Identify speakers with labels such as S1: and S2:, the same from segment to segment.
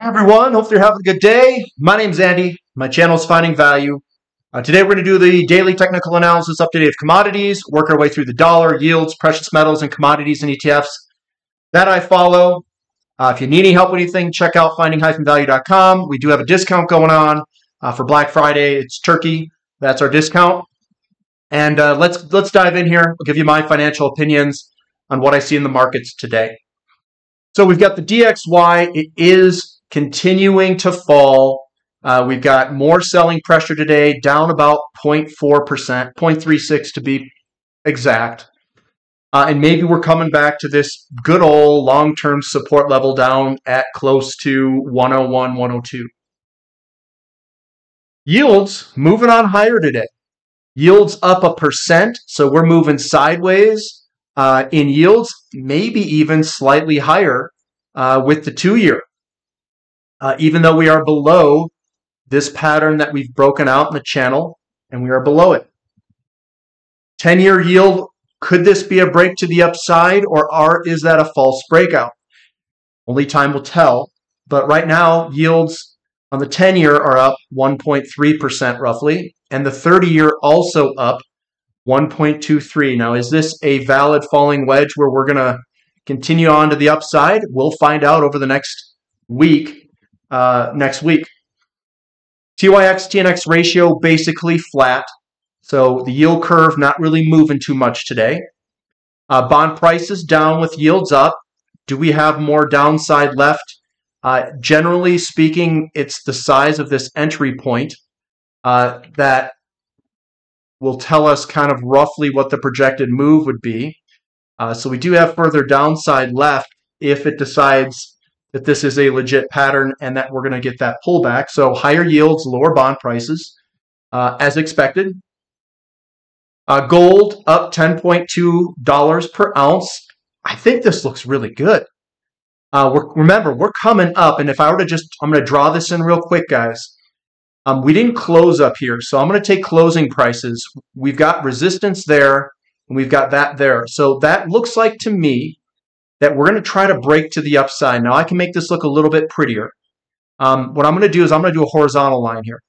S1: Everyone, hope you're having a good day. My name's Andy. My channel is Finding Value. Uh, today we're going to do the daily technical analysis update of commodities, work our way through the dollar, yields, precious metals, and commodities and ETFs that I follow. Uh, if you need any help with anything, check out finding-value.com. We do have a discount going on uh, for Black Friday. It's turkey. That's our discount. And uh, let's let's dive in here. I'll give you my financial opinions on what I see in the markets today. So we've got the DXY. It is continuing to fall. Uh, we've got more selling pressure today, down about 0.4%, 0.36 to be exact. Uh, and maybe we're coming back to this good old long term support level down at close to 101, 102. Yields moving on higher today. Yields up a percent, so we're moving sideways uh, in yields, maybe even slightly higher uh, with the two year. Uh, even though we are below this pattern that we've broken out in the channel, and we are below it. 10 year yield, could this be a break to the upside, or are, is that a false breakout? Only time will tell. But right now, yields on the 10 year are up 1.3% roughly, and the 30 year also up 1.23. Now, is this a valid falling wedge where we're going to continue on to the upside? We'll find out over the next week. Uh, next week. TYX TNX ratio basically flat. So the yield curve not really moving too much today. Uh, bond prices down with yields up. Do we have more downside left? Uh, generally speaking, it's the size of this entry point uh, that will tell us kind of roughly what the projected move would be. Uh, so we do have further downside left if it decides that this is a legit pattern and that we're going to get that pullback. So higher yields, lower bond prices, uh, as expected. Uh, gold up $10.2 per ounce. I think this looks really good. Uh, we're, remember, we're coming up, and if I were to just, I'm going to draw this in real quick, guys. Um, we didn't close up here, so I'm going to take closing prices. We've got resistance there, and we've got that there. So that looks like to me that we're going to try to break to the upside. Now I can make this look a little bit prettier. Um, what I'm going to do is I'm going to do a horizontal line here.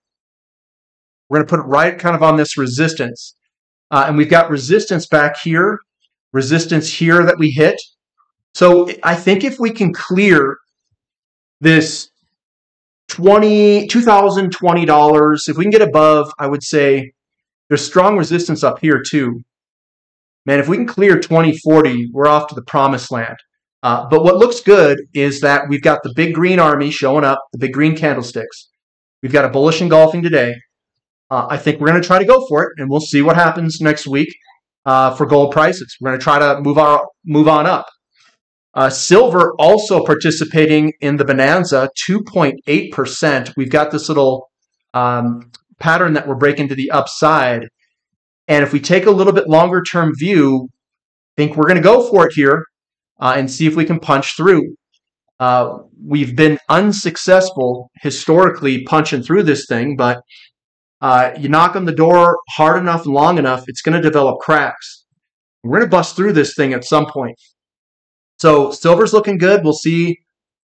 S1: We're going to put it right kind of on this resistance. Uh, and we've got resistance back here, resistance here that we hit. So I think if we can clear this 20 $2,020, if we can get above, I would say there's strong resistance up here too. Man, if we can clear 2040, we're off to the promised land. Uh, but what looks good is that we've got the big green army showing up, the big green candlesticks. We've got a bullish engulfing today. Uh, I think we're going to try to go for it, and we'll see what happens next week uh, for gold prices. We're going to try to move on, move on up. Uh, silver also participating in the bonanza, 2.8%. We've got this little um, pattern that we're breaking to the upside. And if we take a little bit longer term view, I think we're going to go for it here uh, and see if we can punch through. Uh, we've been unsuccessful historically punching through this thing, but uh, you knock on the door hard enough and long enough, it's going to develop cracks. We're going to bust through this thing at some point. So silver's looking good. We'll see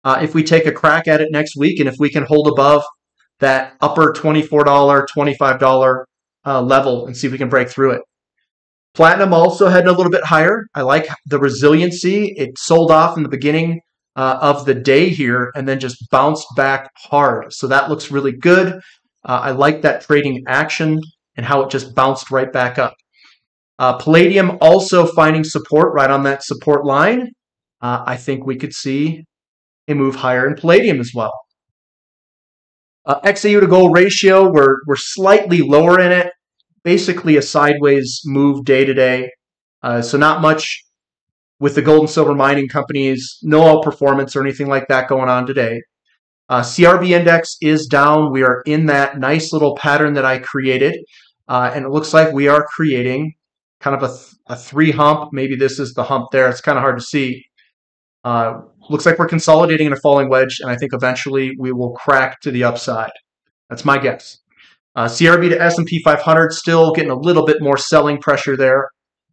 S1: uh, if we take a crack at it next week and if we can hold above that upper $24, $25 uh, level and see if we can break through it. Platinum also heading a little bit higher. I like the resiliency. It sold off in the beginning uh, of the day here and then just bounced back hard. So that looks really good. Uh, I like that trading action and how it just bounced right back up. Uh, Palladium also finding support right on that support line. Uh, I think we could see a move higher in Palladium as well. Uh, XAU to gold ratio, we're, we're slightly lower in it. Basically a sideways move day to day. Uh, so not much with the gold and silver mining companies. No all outperformance or anything like that going on today. Uh, CRB index is down. We are in that nice little pattern that I created. Uh, and it looks like we are creating kind of a, th a three hump. Maybe this is the hump there. It's kind of hard to see. Uh, looks like we're consolidating in a falling wedge, and I think eventually we will crack to the upside. That's my guess. Uh, CRB to S&P 500 still getting a little bit more selling pressure there.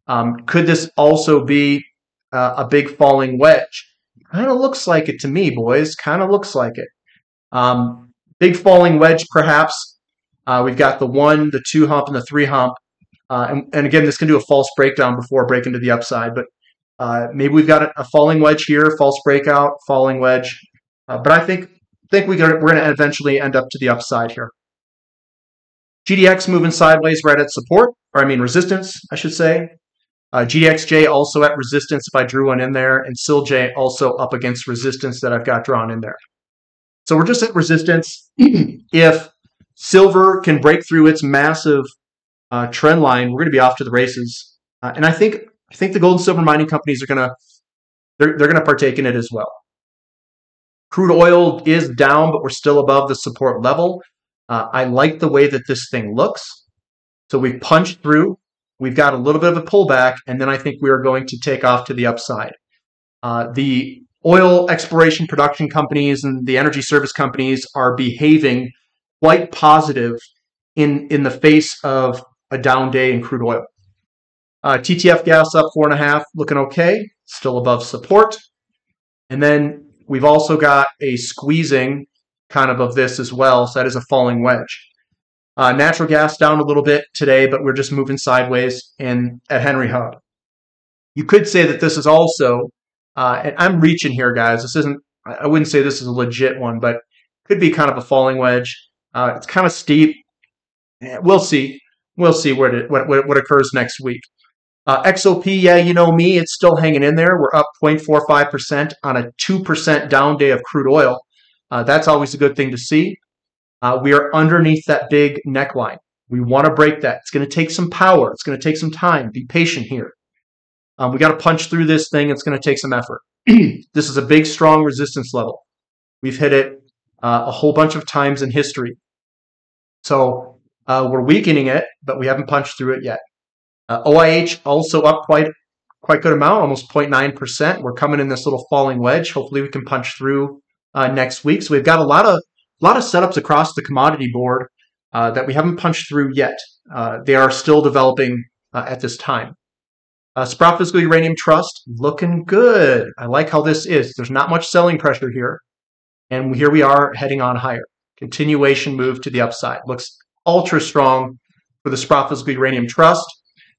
S1: Um, could this also be uh, a big falling wedge? Kind of looks like it to me, boys. Kind of looks like it. Um, big falling wedge, perhaps. Uh, we've got the one, the two hump, and the three hump. Uh, and, and, again, this can do a false breakdown before breaking to the upside, but uh, maybe we've got a, a, falling wedge here, false breakout, falling wedge. Uh, but I think think we are going to eventually end up to the upside here. GDX moving sideways right at support, or I mean resistance, I should say. Uh, GDXJ also at resistance if I drew one in there, and SILJ also up against resistance that I've got drawn in there. So we're just at resistance. if silver can break through its massive uh, trend line, we're going to be off to the races. Uh, and I think I think the gold and silver mining companies are going to they're, they're going to partake in it as well. Crude oil is down, but we're still above the support level. Uh, I like the way that this thing looks. So we've punched through. We've got a little bit of a pullback, and then I think we are going to take off to the upside. Uh, the oil exploration production companies and the energy service companies are behaving quite positive in, in the face of a down day in crude oil. Uh, TTF gas up four and a half, looking okay, still above support. And then we've also got a squeezing kind of of this as well. So that is a falling wedge. Uh, natural gas down a little bit today, but we're just moving sideways in at Henry Hub. You could say that this is also, uh, and I'm reaching here, guys. This isn't. I wouldn't say this is a legit one, but could be kind of a falling wedge. Uh, it's kind of steep. We'll see. We'll see what, it, what, what occurs next week. Uh, XOP, yeah, you know me, it's still hanging in there. We're up 0.45% on a 2% down day of crude oil. Uh, that's always a good thing to see. Uh, we are underneath that big neckline. We want to break that. It's going to take some power. It's going to take some time. Be patient here. Um, we got to punch through this thing. It's going to take some effort. this is a big, strong resistance level. We've hit it uh, a whole bunch of times in history. So uh, we're weakening it, but we haven't punched through it yet. Uh, OIH also up quite quite good amount, almost 0.9%. We're coming in this little falling wedge. Hopefully we can punch through uh, next week. So we've got a lot of a lot of setups across the commodity board uh, that we haven't punched through yet. Uh, they are still developing uh, at this time. Uh, Physical Uranium Trust looking good. I like how this is. There's not much selling pressure here, and here we are heading on higher. Continuation move to the upside. Looks ultra strong for the Sprott Physical Uranium Trust.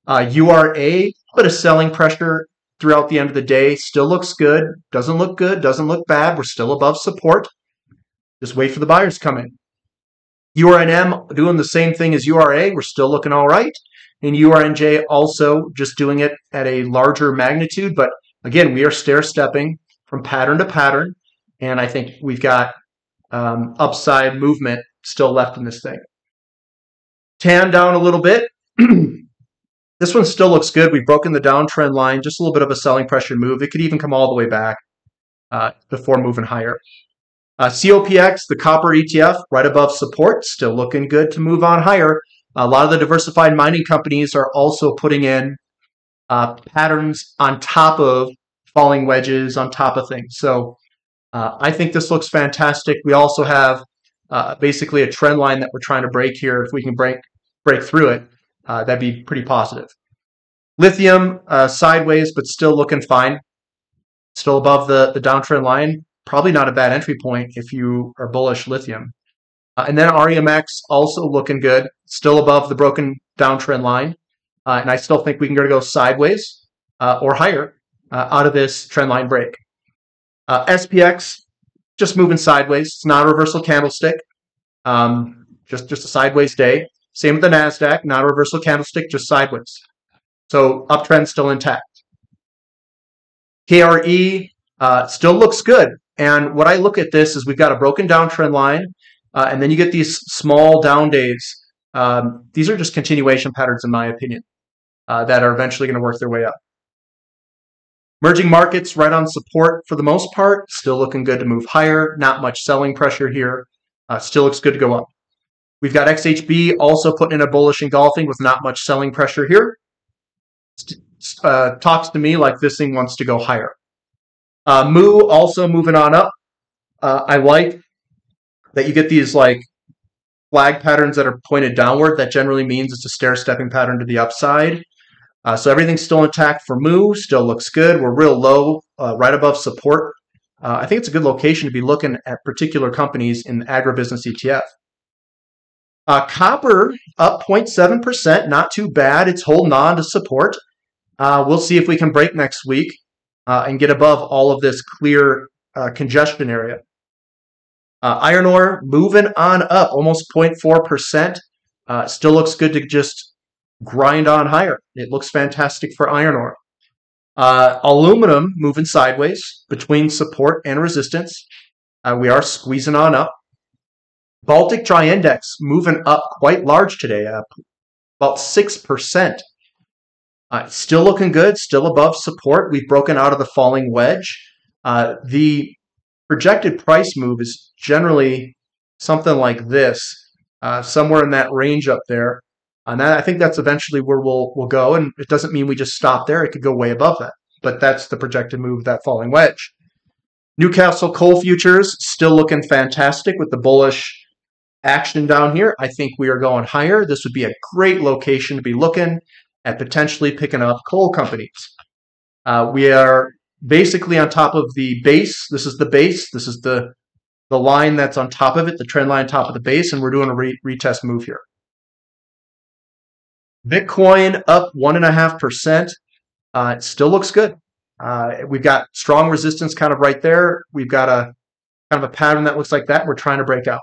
S1: Uh, URA, a bit of selling pressure throughout the end of the day. Still looks good. Doesn't look good. Doesn't look bad. We're still above support. Just wait for the buyers to come in. URNM doing the same thing as URA. We're still looking all right. And URNJ also just doing it at a larger magnitude. But again, we are stair stepping from pattern to pattern. And I think we've got um, upside movement still left in this thing. Tan down a little bit. This one still looks good. We've broken the downtrend line, just a little bit of a selling pressure move. It could even come all the way back uh, before moving higher. Uh, COPX, the copper ETF, right above support, still looking good to move on higher. A lot of the diversified mining companies are also putting in uh, patterns on top of falling wedges, on top of things. So uh, I think this looks fantastic. We also have uh, basically a trend line that we're trying to break here. If we can break break through it, uh, that'd be pretty positive. Lithium uh, sideways, but still looking fine. Still above the, the downtrend line. Probably not a bad entry point if you are bullish lithium. Uh, and then REMX also looking good, still above the broken downtrend line. Uh, and I still think we can go sideways uh, or higher uh, out of this trend line break. SPX just moving sideways. It's not a reversal candlestick. Um, just just a sideways day. Same with the NASDAQ, not a reversal candlestick, just sideways. So uptrend still intact. KRE uh, still looks good. And what I look at this is we've got a broken downtrend line, uh, and then you get these small down days. Um, these are just continuation patterns, in my opinion, uh, that are eventually going to work their way up. Merging markets right on support for the most part, still looking good to move higher. Not much selling pressure here. Uh, still looks good to go up. We've got XHB also putting in a bullish engulfing with not much selling pressure here. Uh, talks to me like this thing wants to go higher. Uh, Moo also moving on up. Uh, I like that you get these like flag patterns that are pointed downward. That generally means it's a stair stepping pattern to the upside. Uh, so everything's still intact for Moo. Still looks good. We're real low, uh, right above support uh, I think it's a good location to be looking at particular companies in agribusiness ETF. Uh, copper up 0.7%, not too bad. It's holding on to support. Uh, we'll see if we can break next week uh, and get above all of this clear uh, congestion area. Uh, iron ore moving on up, almost 0.4%. Uh, still looks good to just grind on higher. It looks fantastic for iron ore. Aluminum moving sideways between support and resistance. We are squeezing on up. Baltic Dry Index moving up quite large today, about 6%. Uh, still looking good, still above support. We've broken out of the falling wedge. Uh, the projected price move is generally something like this, uh, somewhere in that range up there. And that, I think that's eventually where we'll we'll go. And it doesn't mean we just stop there. It could go way above that. But that's the projected move of that falling wedge. Newcastle coal futures still looking fantastic with the bullish action down here. I think we are going higher. This would be a great location to be looking at potentially picking up coal companies. Uh, we are basically on top of the base. This is the base. This is the the line that's on top of it, the trend line top of the base, and we're doing a re- retest move here. Bitcoin up one and a half percent. Uh, it still looks good. Uh, we've got strong resistance kind of right there. We've got a kind of a pattern that looks like that. We're trying to break out.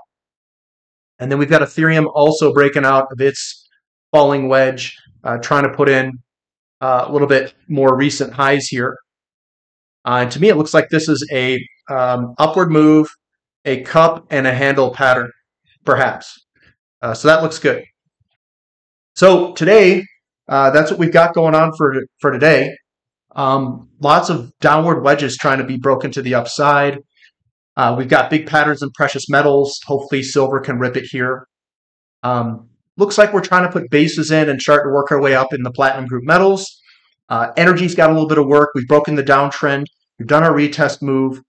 S1: And then we've got Ethereum also breaking out of its falling wedge, uh, trying to put in uh, a little bit more recent highs here. Uh, and to me, it looks like this is a um, upward move, a cup, and a handle pattern, perhaps. Uh, so that looks good. So today, uh, that's what we've got going on for for today. Um, lots of downward wedges trying to be broken to the upside. Uh, we've got big patterns in precious metals. Hopefully, silver can rip it here. Um, looks like we're trying to put bases in and start to work our way up in the platinum group metals. Uh, energy's got a little bit of work. We've broken the downtrend. We've done our retest move.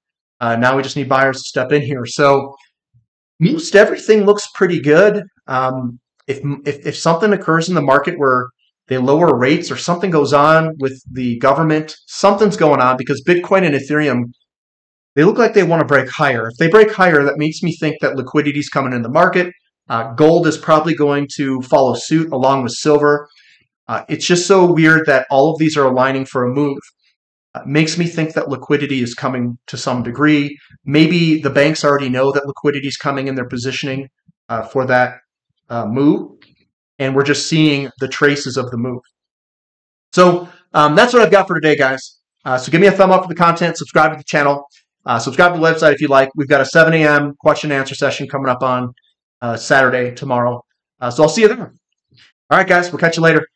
S1: Uh, now we just need buyers to step in here. So most everything looks pretty good. Um, if, if if something occurs in the market where they lower rates or something goes on with the government, something's going on because Bitcoin and Ethereum they look like they want to break higher. If they break higher, that makes me think that liquidity is coming in the market. Uh, gold is probably going to follow suit along with silver. Uh, it's just so weird that all of these are aligning for a move. Uh, makes me think that liquidity is coming to some degree. Maybe the banks already know that liquidity is coming in their positioning uh, for that uh, move, and we're just seeing the traces of the move. So um, that's what I've got for today, guys. Uh, so give me a thumb up for the content, subscribe to the channel. Uh, subscribe to the website if you like. We've got a 7 a.m. question and answer session coming up on uh, Saturday tomorrow. Uh, so I'll see you there. All right, guys. We'll catch you later.